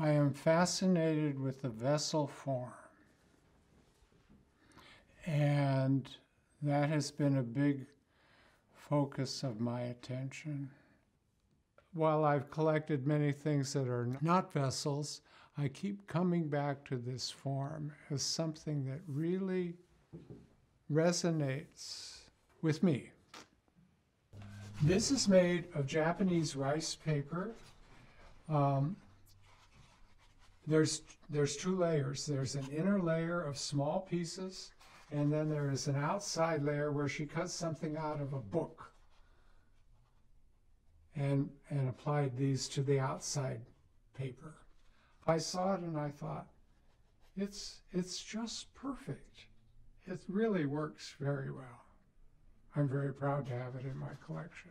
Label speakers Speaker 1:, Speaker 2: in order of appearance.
Speaker 1: I am fascinated with the vessel form. And that has been a big focus of my attention. While I've collected many things that are not vessels, I keep coming back to this form as something that really resonates with me. This is made of Japanese rice paper. Um, there's, there's two layers. There's an inner layer of small pieces, and then there is an outside layer where she cuts something out of a book and, and applied these to the outside paper. I saw it and I thought, it's, it's just perfect. It really works very well. I'm very proud to have it in my collection.